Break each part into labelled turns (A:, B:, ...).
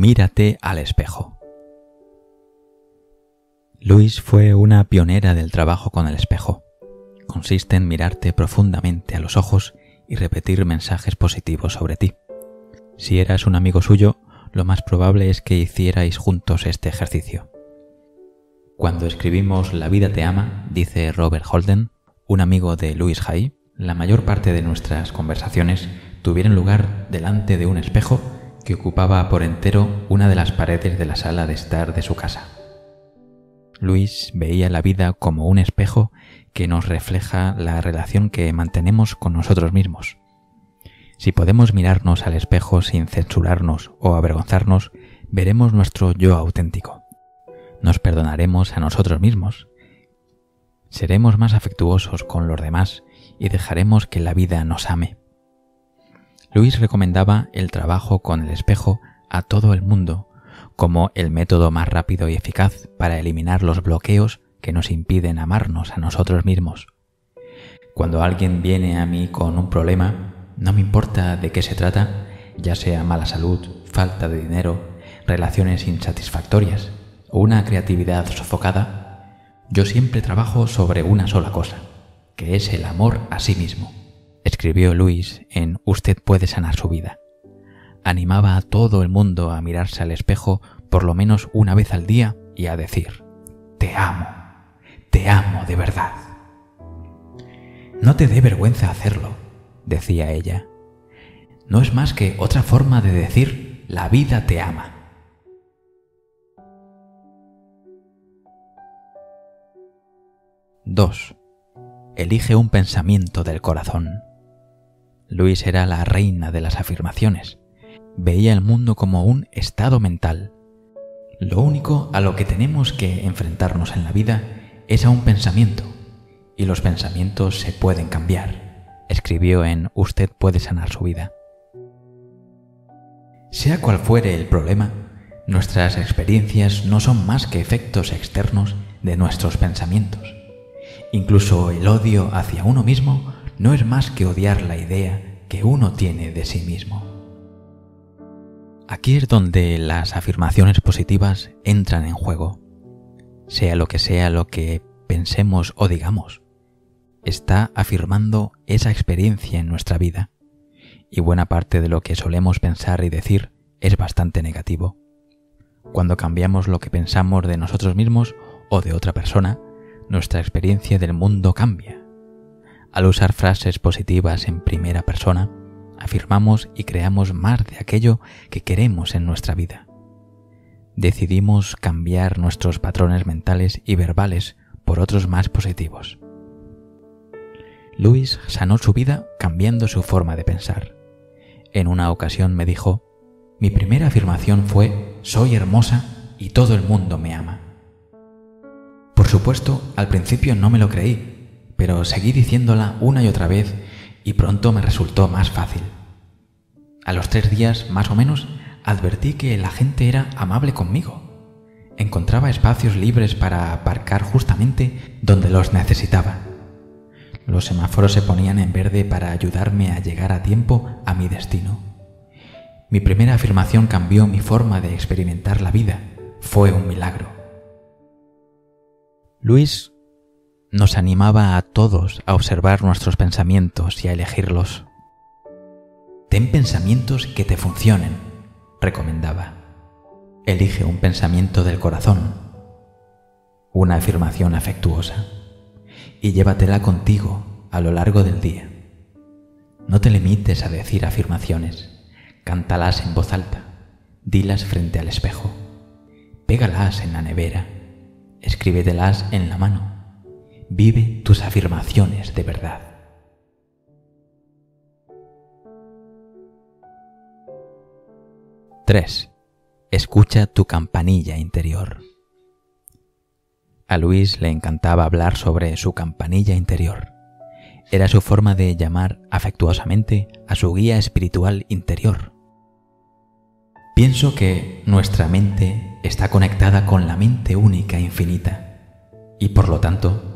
A: Mírate al espejo. Luis fue una pionera del trabajo con el espejo. Consiste en mirarte profundamente a los ojos y repetir mensajes positivos sobre ti. Si eras un amigo suyo, lo más probable es que hicierais juntos este ejercicio. Cuando escribimos La vida te ama, dice Robert Holden, un amigo de Louis Hay, la mayor parte de nuestras conversaciones tuvieron lugar delante de un espejo que ocupaba por entero una de las paredes de la sala de estar de su casa. Luis veía la vida como un espejo que nos refleja la relación que mantenemos con nosotros mismos. Si podemos mirarnos al espejo sin censurarnos o avergonzarnos, veremos nuestro yo auténtico. Nos perdonaremos a nosotros mismos. Seremos más afectuosos con los demás y dejaremos que la vida nos ame. Luis recomendaba el trabajo con el espejo a todo el mundo como el método más rápido y eficaz para eliminar los bloqueos que nos impiden amarnos a nosotros mismos. Cuando alguien viene a mí con un problema, no me importa de qué se trata, ya sea mala salud, falta de dinero, relaciones insatisfactorias o una creatividad sofocada, yo siempre trabajo sobre una sola cosa, que es el amor a sí mismo escribió Luis en Usted puede sanar su vida. Animaba a todo el mundo a mirarse al espejo por lo menos una vez al día y a decir, Te amo, te amo de verdad. No te dé vergüenza hacerlo, decía ella. No es más que otra forma de decir, la vida te ama. Dos. Elige un pensamiento del corazón. Luis era la reina de las afirmaciones. Veía el mundo como un estado mental. Lo único a lo que tenemos que enfrentarnos en la vida es a un pensamiento, y los pensamientos se pueden cambiar, escribió en Usted puede sanar su vida. Sea cual fuere el problema, nuestras experiencias no son más que efectos externos de nuestros pensamientos. Incluso el odio hacia uno mismo no es más que odiar la idea que uno tiene de sí mismo. Aquí es donde las afirmaciones positivas entran en juego. Sea lo que sea lo que pensemos o digamos, está afirmando esa experiencia en nuestra vida, y buena parte de lo que solemos pensar y decir es bastante negativo. Cuando cambiamos lo que pensamos de nosotros mismos o de otra persona, nuestra experiencia del mundo cambia al usar frases positivas en primera persona, afirmamos y creamos más de aquello que queremos en nuestra vida. Decidimos cambiar nuestros patrones mentales y verbales por otros más positivos. Luis sanó su vida cambiando su forma de pensar. En una ocasión me dijo, mi primera afirmación fue, soy hermosa y todo el mundo me ama. Por supuesto, al principio no me lo creí, pero seguí diciéndola una y otra vez y pronto me resultó más fácil. A los tres días, más o menos, advertí que la gente era amable conmigo. Encontraba espacios libres para aparcar justamente donde los necesitaba. Los semáforos se ponían en verde para ayudarme a llegar a tiempo a mi destino. Mi primera afirmación cambió mi forma de experimentar la vida. Fue un milagro. Luis nos animaba a todos a observar nuestros pensamientos y a elegirlos. Ten pensamientos que te funcionen, recomendaba. Elige un pensamiento del corazón, una afirmación afectuosa, y llévatela contigo a lo largo del día. No te limites a decir afirmaciones, cántalas en voz alta, dilas frente al espejo, pégalas en la nevera, escríbetelas en la mano Vive tus afirmaciones de verdad. ¡3! Escucha tu campanilla interior. A Luis le encantaba hablar sobre su campanilla interior. Era su forma de llamar afectuosamente a su guía espiritual interior. Pienso que nuestra mente está conectada con la mente única infinita y por lo tanto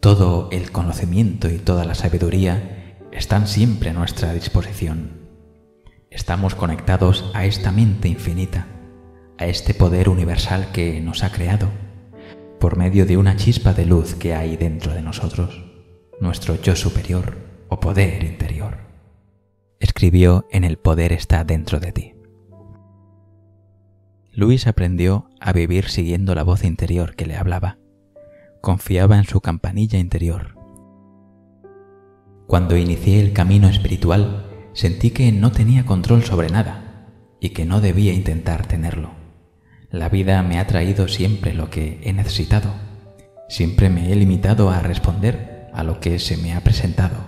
A: todo el conocimiento y toda la sabiduría están siempre a nuestra disposición. Estamos conectados a esta mente infinita, a este poder universal que nos ha creado, por medio de una chispa de luz que hay dentro de nosotros, nuestro yo superior o poder interior. Escribió en El poder está dentro de ti. Luis aprendió a vivir siguiendo la voz interior que le hablaba. Confiaba en su campanilla interior. Cuando inicié el camino espiritual, sentí que no tenía control sobre nada y que no debía intentar tenerlo. La vida me ha traído siempre lo que he necesitado. Siempre me he limitado a responder a lo que se me ha presentado.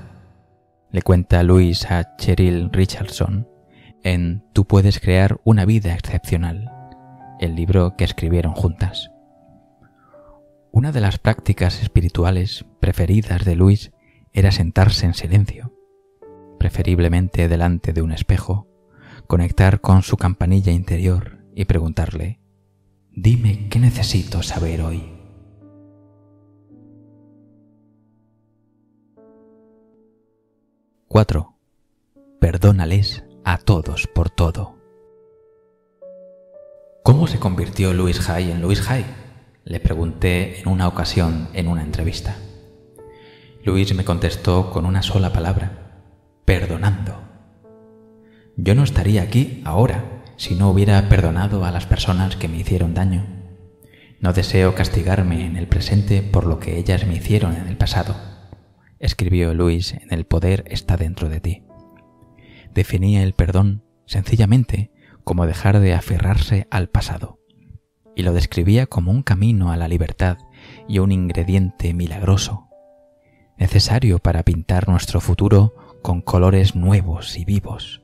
A: Le cuenta Luis a Cheryl Richardson en Tú puedes crear una vida excepcional el libro que escribieron juntas. Una de las prácticas espirituales preferidas de Luis era sentarse en silencio, preferiblemente delante de un espejo, conectar con su campanilla interior y preguntarle, dime qué necesito saber hoy. ¡4! Perdónales a todos por todo. ¿Cómo se convirtió Luis Hay en Luis Hay? Le pregunté en una ocasión en una entrevista. Luis me contestó con una sola palabra, perdonando. Yo no estaría aquí ahora si no hubiera perdonado a las personas que me hicieron daño. No deseo castigarme en el presente por lo que ellas me hicieron en el pasado. Escribió Luis en El poder está dentro de ti. Definía el perdón sencillamente como dejar de aferrarse al pasado, y lo describía como un camino a la libertad y un ingrediente milagroso, necesario para pintar nuestro futuro con colores nuevos y vivos.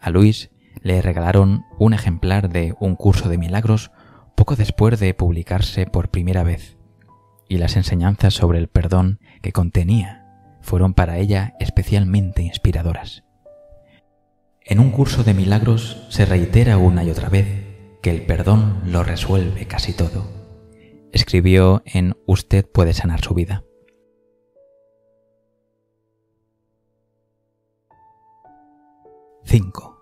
A: A Luis le regalaron un ejemplar de Un curso de milagros poco después de publicarse por primera vez, y las enseñanzas sobre el perdón que contenía fueron para ella especialmente inspiradoras. En un curso de milagros se reitera una y otra vez que el perdón lo resuelve casi todo. Escribió en Usted puede sanar su vida. ¡5!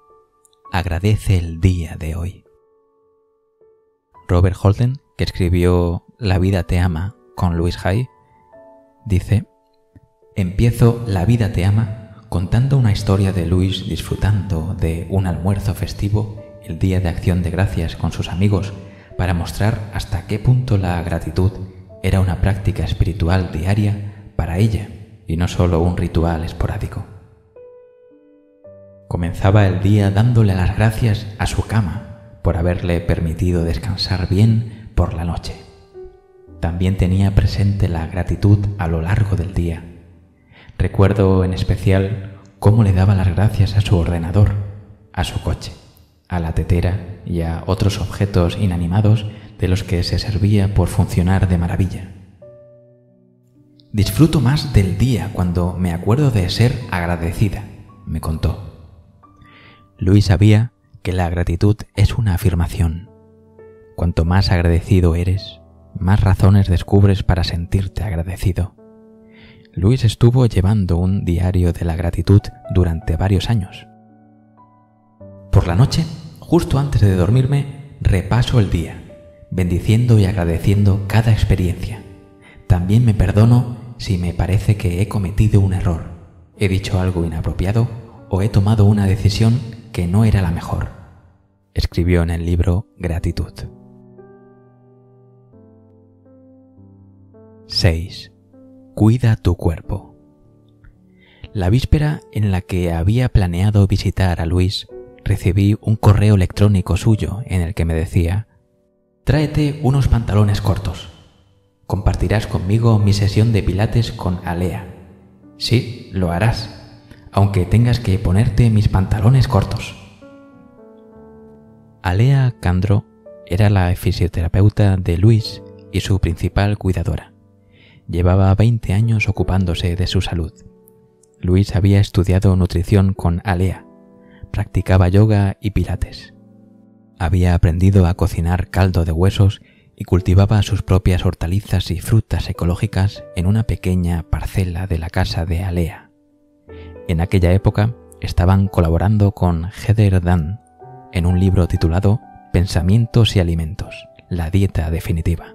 A: Agradece el día de hoy. Robert Holden, que escribió La vida te ama con Louis Hay, dice, Empiezo La vida te ama contando una historia de Luis disfrutando de un almuerzo festivo el día de acción de gracias con sus amigos para mostrar hasta qué punto la gratitud era una práctica espiritual diaria para ella y no solo un ritual esporádico. Comenzaba el día dándole las gracias a su cama por haberle permitido descansar bien por la noche. También tenía presente la gratitud a lo largo del día Recuerdo en especial cómo le daba las gracias a su ordenador, a su coche, a la tetera y a otros objetos inanimados de los que se servía por funcionar de maravilla. Disfruto más del día cuando me acuerdo de ser agradecida, me contó. Luis sabía que la gratitud es una afirmación. Cuanto más agradecido eres, más razones descubres para sentirte agradecido. Luis estuvo llevando un diario de la gratitud durante varios años. Por la noche, justo antes de dormirme, repaso el día, bendiciendo y agradeciendo cada experiencia. También me perdono si me parece que he cometido un error, he dicho algo inapropiado o he tomado una decisión que no era la mejor. Escribió en el libro Gratitud. 6. Cuida tu cuerpo. La víspera en la que había planeado visitar a Luis, recibí un correo electrónico suyo en el que me decía, Tráete unos pantalones cortos. Compartirás conmigo mi sesión de pilates con Alea. Sí, lo harás, aunque tengas que ponerte mis pantalones cortos. Alea Candro era la fisioterapeuta de Luis y su principal cuidadora. Llevaba 20 años ocupándose de su salud. Luis había estudiado nutrición con Alea, practicaba yoga y pilates. Había aprendido a cocinar caldo de huesos y cultivaba sus propias hortalizas y frutas ecológicas en una pequeña parcela de la casa de Alea. En aquella época estaban colaborando con Heather Dunn en un libro titulado pensamientos y alimentos, la dieta definitiva.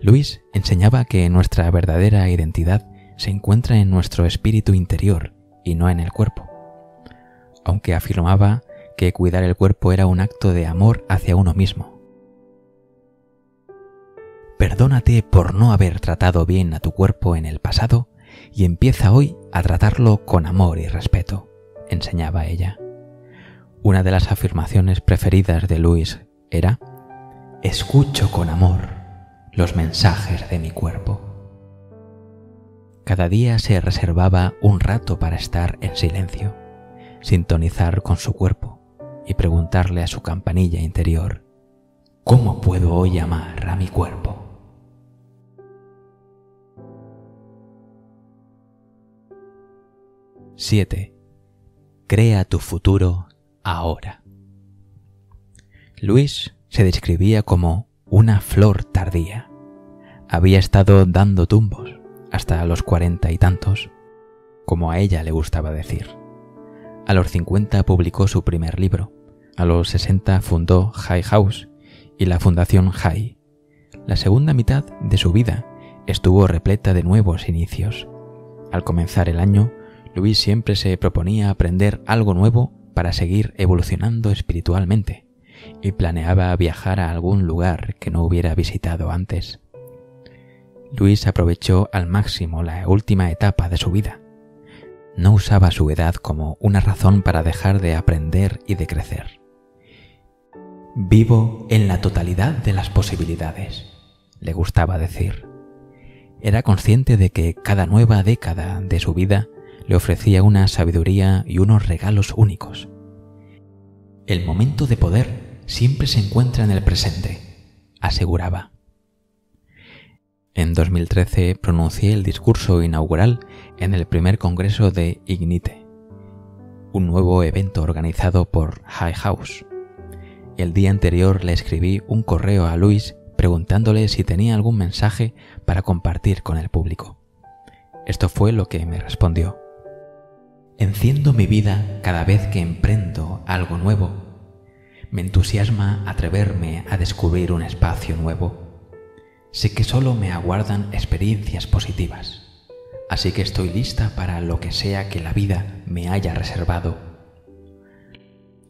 A: Luis enseñaba que nuestra verdadera identidad se encuentra en nuestro espíritu interior y no en el cuerpo, aunque afirmaba que cuidar el cuerpo era un acto de amor hacia uno mismo. Perdónate por no haber tratado bien a tu cuerpo en el pasado y empieza hoy a tratarlo con amor y respeto, enseñaba ella. Una de las afirmaciones preferidas de Luis era, escucho con amor los mensajes de mi cuerpo. Cada día se reservaba un rato para estar en silencio, sintonizar con su cuerpo y preguntarle a su campanilla interior, ¿cómo puedo hoy amar a mi cuerpo? —7. Crea tu futuro ahora. Luis se describía como una flor tardía. Había estado dando tumbos hasta los cuarenta y tantos, como a ella le gustaba decir. A los cincuenta publicó su primer libro, a los sesenta fundó High House y la Fundación High. La segunda mitad de su vida estuvo repleta de nuevos inicios. Al comenzar el año, Luis siempre se proponía aprender algo nuevo para seguir evolucionando espiritualmente y planeaba viajar a algún lugar que no hubiera visitado antes. Luis aprovechó al máximo la última etapa de su vida. No usaba su edad como una razón para dejar de aprender y de crecer. Vivo en la totalidad de las posibilidades, le gustaba decir. Era consciente de que cada nueva década de su vida le ofrecía una sabiduría y unos regalos únicos. El momento de poder siempre se encuentra en el presente, aseguraba. En 2013 pronuncié el discurso inaugural en el primer congreso de Ignite, un nuevo evento organizado por High House. El día anterior le escribí un correo a Luis preguntándole si tenía algún mensaje para compartir con el público. Esto fue lo que me respondió. Enciendo mi vida cada vez que emprendo algo nuevo. Me entusiasma atreverme a descubrir un espacio nuevo. Sé que solo me aguardan experiencias positivas, así que estoy lista para lo que sea que la vida me haya reservado.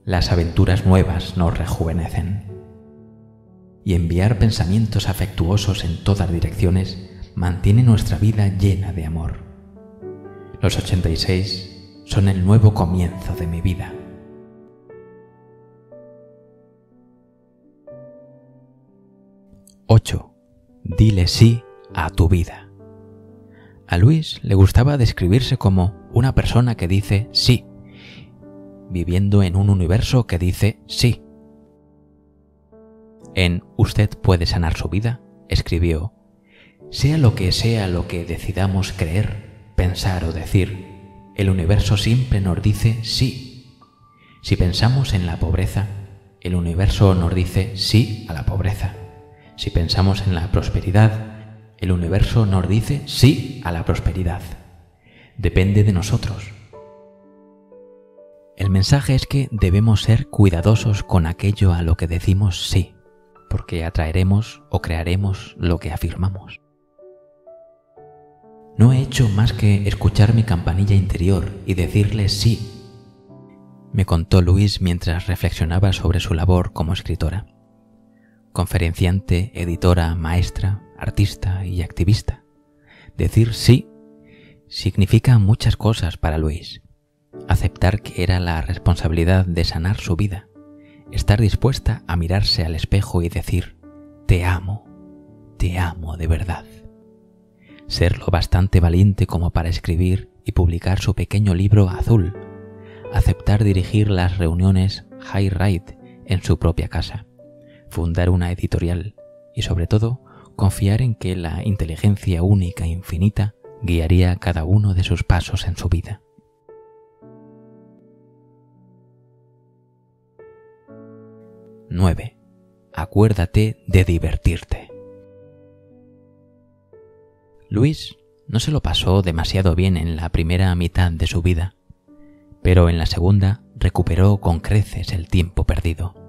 A: Las aventuras nuevas nos rejuvenecen. Y enviar pensamientos afectuosos en todas direcciones mantiene nuestra vida llena de amor. Los 86 son el nuevo comienzo de mi vida. —8. Dile sí a tu vida. A Luis le gustaba describirse como una persona que dice sí, viviendo en un universo que dice sí. En Usted puede sanar su vida, escribió, sea lo que sea lo que decidamos creer, pensar o decir, el universo siempre nos dice sí. Si pensamos en la pobreza, el universo nos dice sí a la pobreza. Si pensamos en la prosperidad, el universo nos dice sí a la prosperidad. Depende de nosotros. El mensaje es que debemos ser cuidadosos con aquello a lo que decimos sí, porque atraeremos o crearemos lo que afirmamos. No he hecho más que escuchar mi campanilla interior y decirle sí, me contó Luis mientras reflexionaba sobre su labor como escritora. Conferenciante, editora, maestra, artista y activista. Decir sí significa muchas cosas para Luis. Aceptar que era la responsabilidad de sanar su vida. Estar dispuesta a mirarse al espejo y decir, te amo, te amo de verdad ser lo bastante valiente como para escribir y publicar su pequeño libro azul, aceptar dirigir las reuniones High Ride en su propia casa, fundar una editorial y sobre todo confiar en que la inteligencia única e infinita guiaría cada uno de sus pasos en su vida. —9. Acuérdate de divertirte. Luis no se lo pasó demasiado bien en la primera mitad de su vida, pero en la segunda recuperó con creces el tiempo perdido.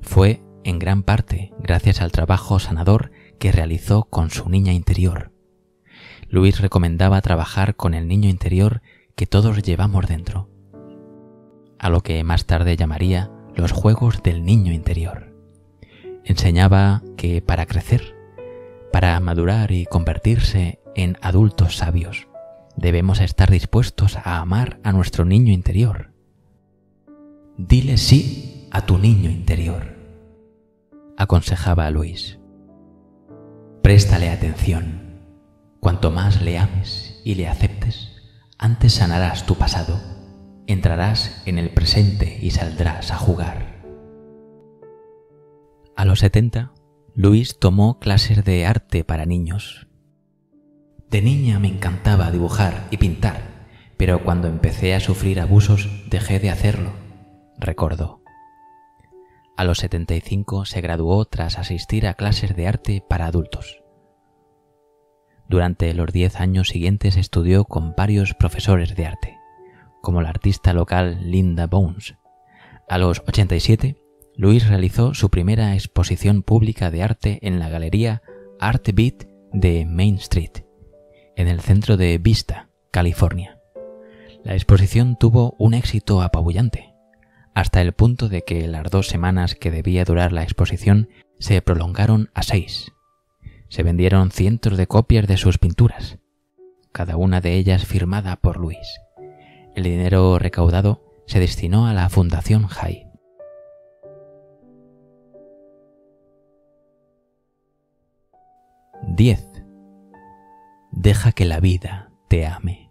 A: Fue en gran parte gracias al trabajo sanador que realizó con su niña interior. Luis recomendaba trabajar con el niño interior que todos llevamos dentro, a lo que más tarde llamaría los juegos del niño interior. Enseñaba que para crecer, para madurar y convertirse en adultos sabios, debemos estar dispuestos a amar a nuestro niño interior. Dile sí a tu niño interior, aconsejaba a Luis. Préstale atención. Cuanto más le ames y le aceptes, antes sanarás tu pasado, entrarás en el presente y saldrás a jugar. A los 70, Luis tomó clases de arte para niños. De niña me encantaba dibujar y pintar, pero cuando empecé a sufrir abusos dejé de hacerlo, recordó. A los 75 se graduó tras asistir a clases de arte para adultos. Durante los diez años siguientes estudió con varios profesores de arte, como la artista local Linda Bones. A los 87, Luis realizó su primera exposición pública de arte en la galería Art Beat de Main Street, en el centro de Vista, California. La exposición tuvo un éxito apabullante, hasta el punto de que las dos semanas que debía durar la exposición se prolongaron a seis se vendieron cientos de copias de sus pinturas, cada una de ellas firmada por Luis. El dinero recaudado se destinó a la Fundación Jai. Deja que la vida te ame.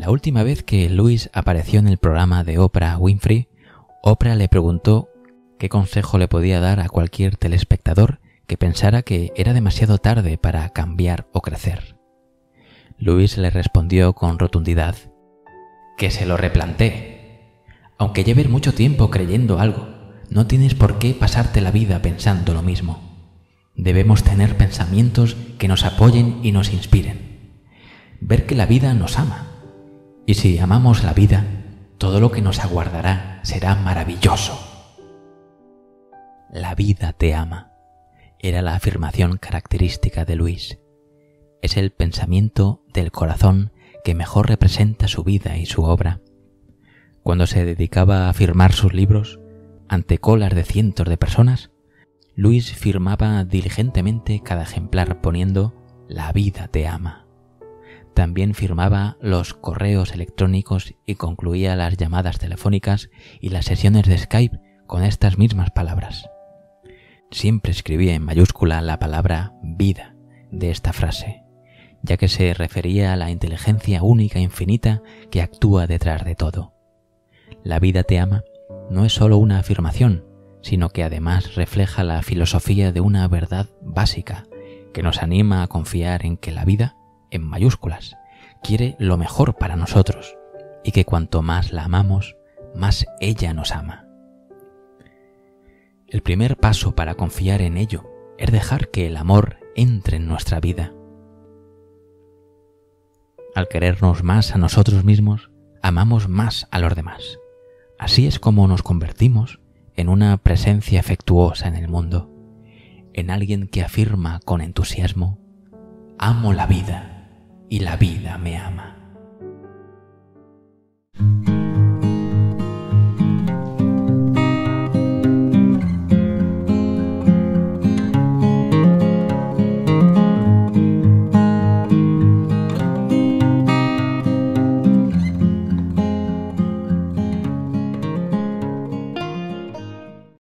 A: La última vez que Luis apareció en el programa de Oprah Winfrey, Oprah le preguntó qué consejo le podía dar a cualquier telespectador que pensara que era demasiado tarde para cambiar o crecer. Luis le respondió con rotundidad, que se lo replantee. Aunque lleves mucho tiempo creyendo algo, no tienes por qué pasarte la vida pensando lo mismo. Debemos tener pensamientos que nos apoyen y nos inspiren. Ver que la vida nos ama. Y si amamos la vida, todo lo que nos aguardará será maravilloso. La vida te ama era la afirmación característica de Luis. Es el pensamiento del corazón que mejor representa su vida y su obra. Cuando se dedicaba a firmar sus libros, ante colas de cientos de personas, Luis firmaba diligentemente cada ejemplar poniendo La vida te ama. También firmaba los correos electrónicos y concluía las llamadas telefónicas y las sesiones de Skype con estas mismas palabras siempre escribía en mayúscula la palabra vida de esta frase, ya que se refería a la inteligencia única e infinita que actúa detrás de todo. La vida te ama no es solo una afirmación, sino que además refleja la filosofía de una verdad básica que nos anima a confiar en que la vida, en mayúsculas, quiere lo mejor para nosotros y que cuanto más la amamos, más ella nos ama. El primer paso para confiar en ello es dejar que el amor entre en nuestra vida. Al querernos más a nosotros mismos, amamos más a los demás. Así es como nos convertimos en una presencia afectuosa en el mundo, en alguien que afirma con entusiasmo, amo la vida y la vida me ama.